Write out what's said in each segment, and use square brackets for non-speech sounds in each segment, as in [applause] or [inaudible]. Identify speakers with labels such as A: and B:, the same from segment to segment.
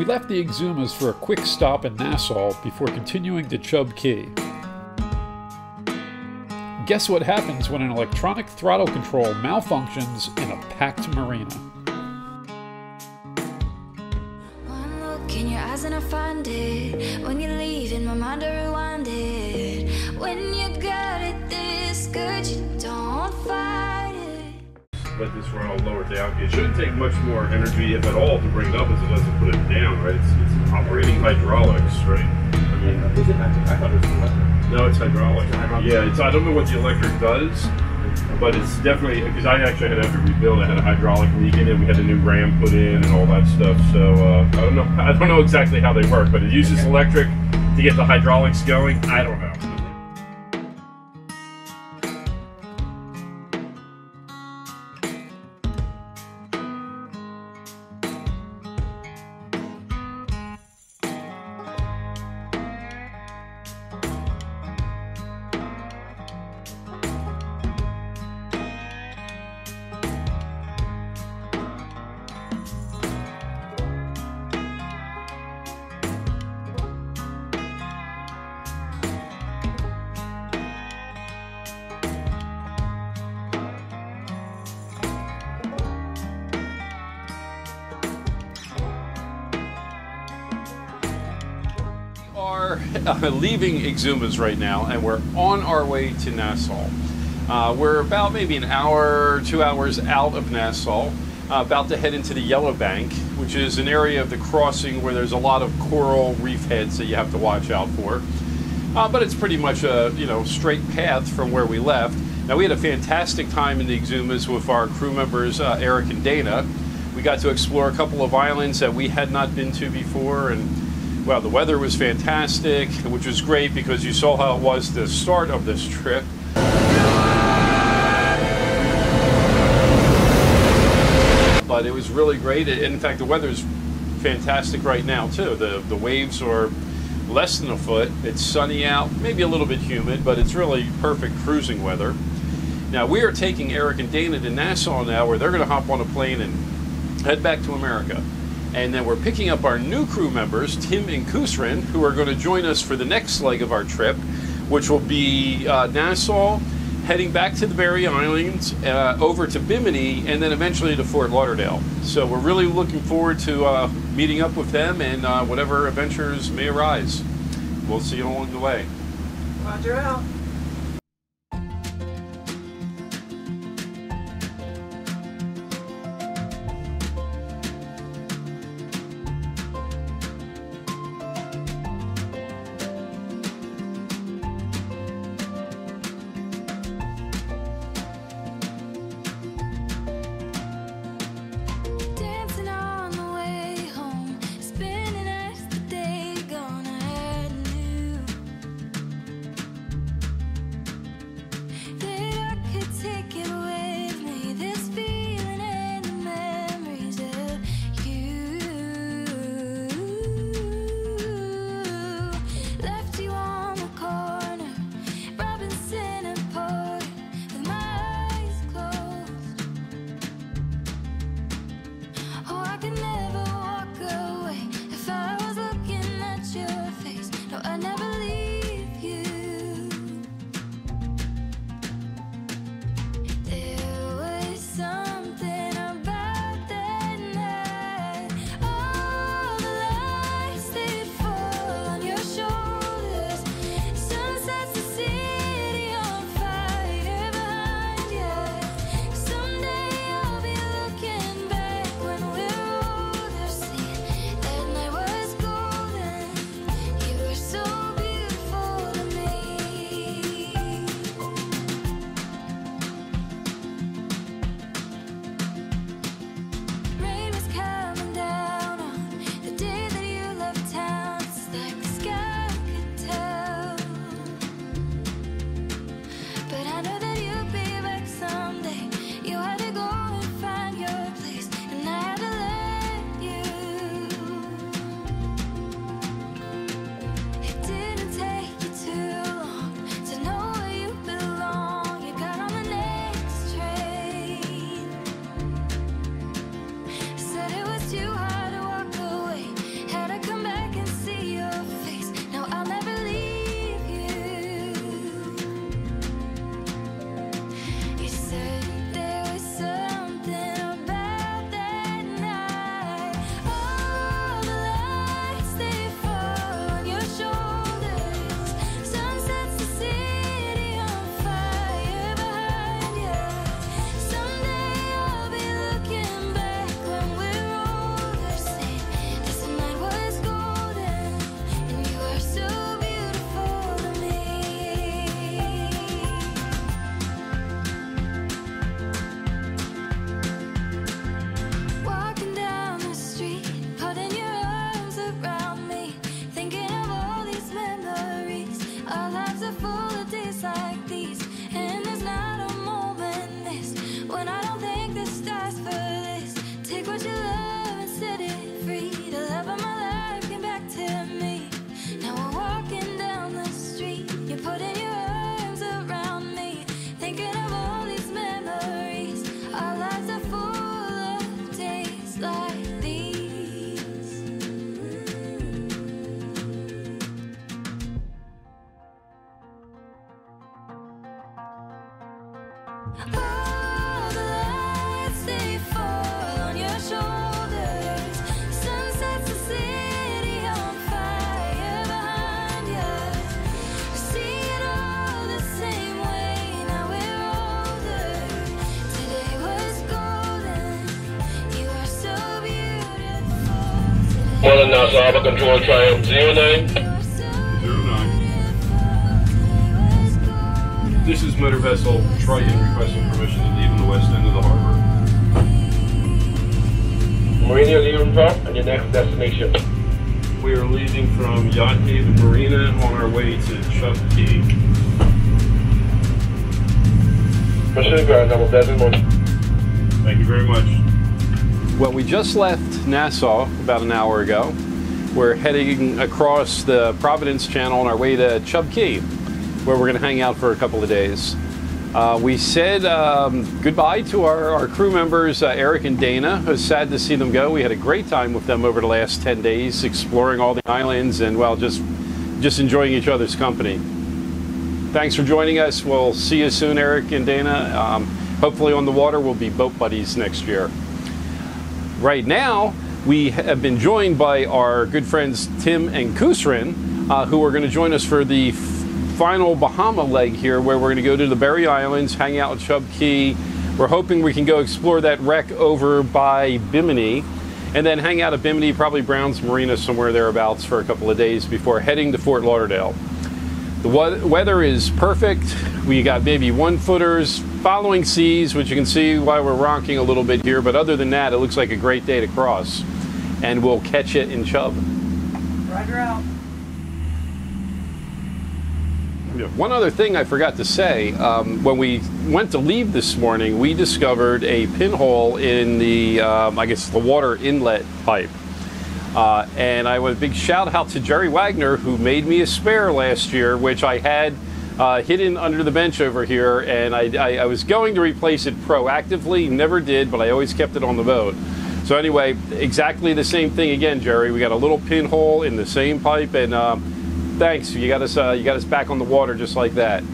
A: We left the Exumas for a quick stop in Nassau before continuing to Chub Cay. Guess what happens when an electronic throttle control malfunctions in a packed marina?
B: One look in your eyes and I find it. When you leave in my mind,
C: let this run all lower down. It shouldn't take much more energy, if at all, to bring it up as it does to put it down, right? It's, it's operating hydraulics, right? I mean,
D: Is it not? I thought it was electric.
C: no, it's hydraulic.
D: hydraulic?
C: Yeah, it's. I don't know what the electric does, but it's definitely because I actually had to rebuilt. I had a hydraulic leak in it. We had a new ram put in and all that stuff. So uh, I don't know. [laughs] I don't know exactly how they work, but it uses electric to get the hydraulics going. I don't know. [laughs]
E: are leaving Exumas right now, and we're on our way to Nassau. Uh, we're about maybe an hour, two hours out of Nassau, uh, about to head into the Yellow Bank, which is an area of the crossing where there's a lot of coral reef heads that you have to watch out for. Uh, but it's pretty much a you know straight path from where we left. Now we had a fantastic time in the Exumas with our crew members uh, Eric and Dana. We got to explore a couple of islands that we had not been to before, and well, the weather was fantastic, which was great because you saw how it was the start of this trip. But it was really great. In fact, the weather's fantastic right now too. The the waves are less than a foot. It's sunny out, maybe a little bit humid, but it's really perfect cruising weather. Now we are taking Eric and Dana to Nassau now, where they're going to hop on a plane and head back to America. And then we're picking up our new crew members, Tim and Kusrin, who are going to join us for the next leg of our trip, which will be uh, Nassau, heading back to the Berry Islands, uh, over to Bimini, and then eventually to Fort Lauderdale. So we're really looking forward to uh, meeting up with them and uh, whatever adventures may arise. We'll see you along the way.
F: Roger out. Morning, Nassau Alpha Control Triumph 09.
C: Zero nine. This is motor vessel Triton requesting permission to leave in the west end of the harbor.
F: Marina leaving from and your next destination.
C: We are leaving from Yacht Haven Marina on our way to Chub Cay.
F: Mission ground double decimal.
C: Thank you very much.
E: Well, we just left Nassau about an hour ago. We're heading across the Providence Channel on our way to Chub Cay, where we're going to hang out for a couple of days. Uh, we said um, goodbye to our, our crew members, uh, Eric and Dana. It was sad to see them go. We had a great time with them over the last 10 days, exploring all the islands and, well, just, just enjoying each other's company. Thanks for joining us. We'll see you soon, Eric and Dana. Um, hopefully, on the water, we'll be boat buddies next year. Right now, we have been joined by our good friends Tim and Kusrin, uh, who are going to join us for the f- final Bahama leg here, where we're going to go to the Berry Islands, hang out at Chub Cay. We're hoping we can go explore that wreck over by Bimini, and then hang out at Bimini, probably Brown's Marina, somewhere thereabouts, for a couple of days before heading to Fort Lauderdale. The weather is perfect. We got maybe one footers, following seas, which you can see why we're rocking a little bit here. But other than that, it looks like a great day to cross. And we'll catch it in Chub.
G: Roger out.
E: One other thing I forgot to say um, when we went to leave this morning, we discovered a pinhole in the, um, I guess, the water inlet pipe. Uh, and I want a big shout out to Jerry Wagner, who made me a spare last year, which I had uh, hidden under the bench over here. And I, I, I was going to replace it proactively, never did, but I always kept it on the boat. So, anyway, exactly the same thing again, Jerry. We got a little pinhole in the same pipe, and um, thanks. You got us, uh, you got us back on the water just like that.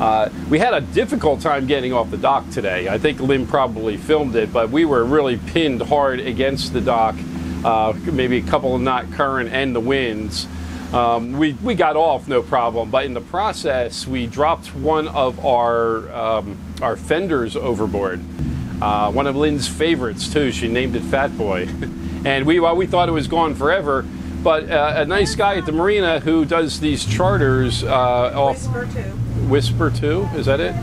E: Uh, we had a difficult time getting off the dock today. I think Lynn probably filmed it, but we were really pinned hard against the dock, uh, maybe a couple of knot current and the winds. Um, we, we got off no problem, but in the process, we dropped one of our, um, our fenders overboard. Uh, one of Lynn's favorites, too. She named it Fat Boy. [laughs] and we, well, we thought it was gone forever. But uh, a nice guy at the marina who does these charters uh, off.
G: Whisper two.
E: Whisper 2, is that it?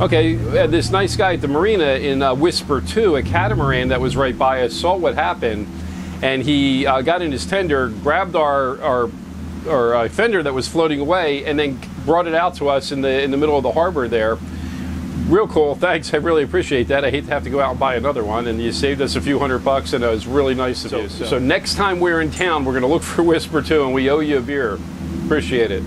E: Okay, uh, this nice guy at the marina in uh, Whisper 2, a catamaran that was right by us, saw what happened, and he uh, got in his tender, grabbed our, our, our uh, fender that was floating away, and then brought it out to us in the, in the middle of the harbor there. Real cool, thanks. I really appreciate that. I hate to have to go out and buy another one, and you saved us a few hundred bucks, and it was really nice of you. So, next time we're in town, we're going to look for Whisper 2, and we owe you a beer. Appreciate it.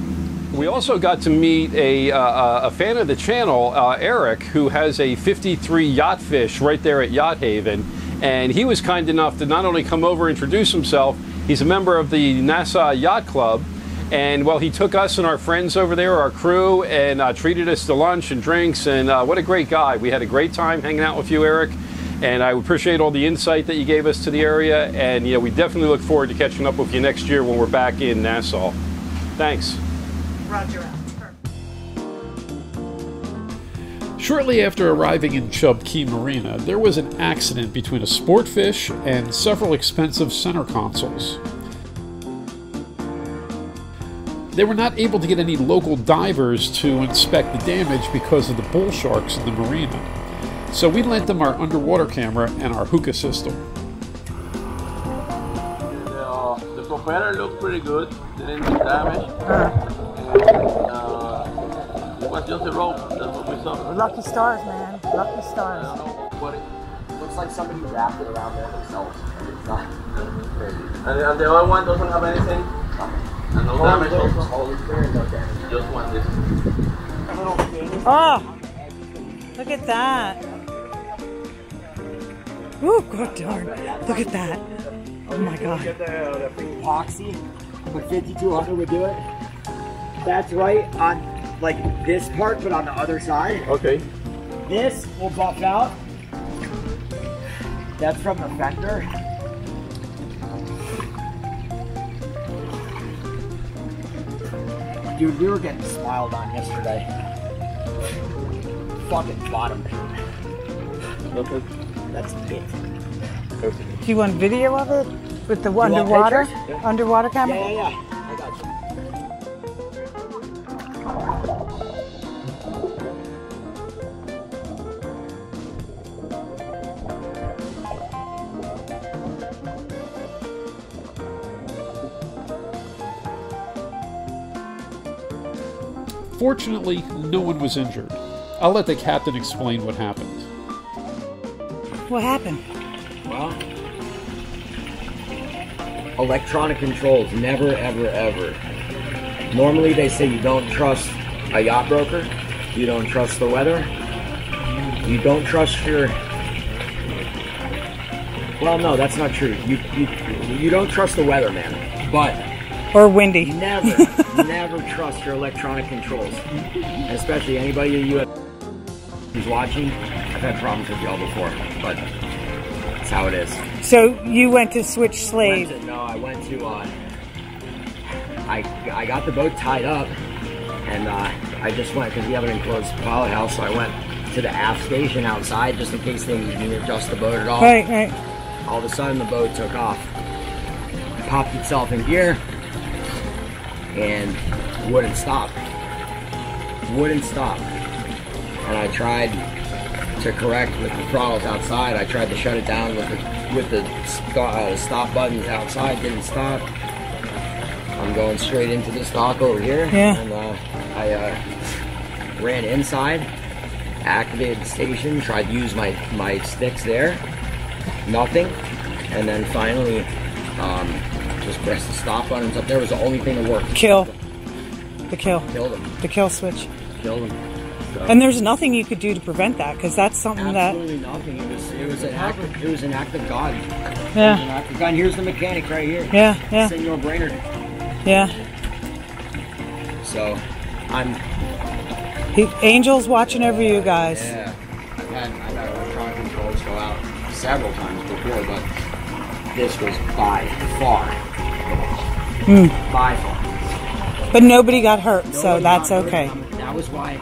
E: We also got to meet a, uh, a fan of the channel, uh, Eric, who has a 53 yacht fish right there at Yacht Haven. And he was kind enough to not only come over introduce himself, he's a member of the Nassau Yacht Club. And well, he took us and our friends over there, our crew, and uh, treated us to lunch and drinks. And uh, what a great guy. We had a great time hanging out with you, Eric. And I appreciate all the insight that you gave us to the area. And yeah, we definitely look forward to catching up with you next year when we're back in Nassau. Thanks.
G: Roger
A: Shortly after arriving in Chub Cay Marina, there was an accident between a sportfish and several expensive center consoles. They were not able to get any local divers to inspect the damage because of the bull sharks in the marina. So we lent them our underwater camera and our hookah system.
H: The, uh, the propeller looked pretty good, didn't get damaged. Uh, it was just a rope, that's what we saw.
G: Lucky stars, man. Lucky stars.
H: What it,
I: Looks like somebody wrapped it around there themselves. It's not crazy.
H: and, and the other one doesn't have anything, and no damage also.
I: Totally clear and no damage.
H: Just one this.
G: Oh! Look at that. Ooh, god darn. Look at that. Oh my god.
I: Uh, epoxy, but 5200 would do it. That's right on like this part, but on the other side.
H: Okay.
I: This will buff out. That's from the fender. Dude, we were getting smiled on yesterday. Fucking bottom paint. That's it.
G: Do you want video of it? With the
I: want
G: underwater?
I: Yeah.
G: Underwater camera?
I: Yeah, yeah, yeah.
A: Fortunately, no one was injured. I'll let the captain explain what happened.
G: What happened?
I: Well, electronic controls, never, ever, ever. Normally, they say you don't trust a yacht broker, you don't trust the weather, you don't trust your. Well, no, that's not true. You you, you don't trust the weather, man. but
G: Or windy?
I: never, [laughs] never trust your electronic controls, and especially anybody U.S. who's watching. I've had problems with y'all before, but that's how it is.
G: So you went to switch
I: Went
G: slave.
I: to- no, I went to. Uh, I I got the boat tied up, and uh, I just went because we have an enclosed pilot house. So I went to the aft station outside just in case they need me to adjust the boat at all.
G: Right, right.
I: All of a sudden, the boat took off, popped itself in gear, and wouldn't stop. Wouldn't stop. And I tried to correct with the throttles outside. I tried to shut it down with the with the st- uh, stop buttons outside. Didn't stop. I'm going straight into the stock over here.
G: Yeah.
I: And uh, I uh, ran inside, activated the station, tried to use my my sticks there. Nothing. And then finally, um, just press the stop buttons up there was the only thing that worked.
G: Kill. The kill.
I: Killed him.
G: The kill switch.
I: Killed him. So-
G: And there's nothing you could do to prevent that because that's something that.
I: Absolutely nothing. It was it was an act of, it was an act of God. Was an
G: Yeah.
I: act of God. And here's the mechanic right here.
G: Yeah, yeah.
I: Senor Brainerd.
G: Yeah.
I: So I'm
G: He, Angel's watching over you guys.
I: yeah. I've had I've had electronic controls go out several times before, but this was by far
G: Hmm.
I: by far.
G: But nobody got hurt, so
I: Nobody
G: that's
I: got hurt.
G: okay.
I: That was why,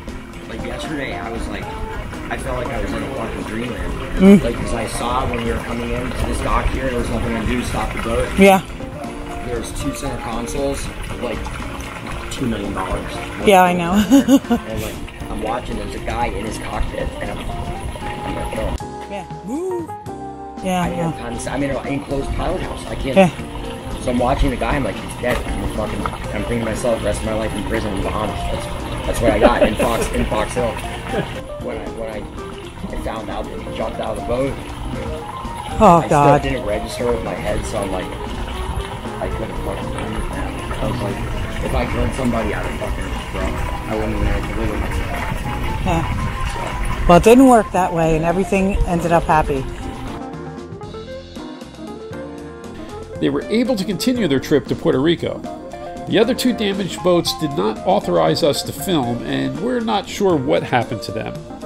I: like yesterday, I was like, I felt like I was in a fucking dreamland.
G: Mm.
I: Like, because I saw when we were coming in to this dock here, there was nothing to do, stop the boat.
G: Yeah.
I: There was two center consoles, like two million dollars.
G: Yeah, I know.
I: and like, [laughs] I'm watching, there's a guy in his cockpit, and I'm, I'm like, no.
G: Yeah. Move. Yeah,
I: I didn't have
G: yeah.
I: time to I'm in an enclosed pilot house. I can't.
G: Yeah.
I: So I'm watching the guy. I'm like, he's dead. I'm fucking. I'm thinking to myself, rest of my life in prison in Bahamas. That's that's what I got in Fox in Fox Hill. When I when I, I found out that he jumped out of the boat.
G: Oh,
I: I
G: God.
I: still didn't register with my head, so I'm like, I couldn't fucking understand. I was like, if I killed somebody, I'd have fucking, bro, I wouldn't have to live with myself.
G: Yeah. Well, it didn't work that way, and everything ended up happy.
A: They were able to continue their trip to Puerto Rico. The other two damaged boats did not authorize us to film, and we're not sure what happened to them.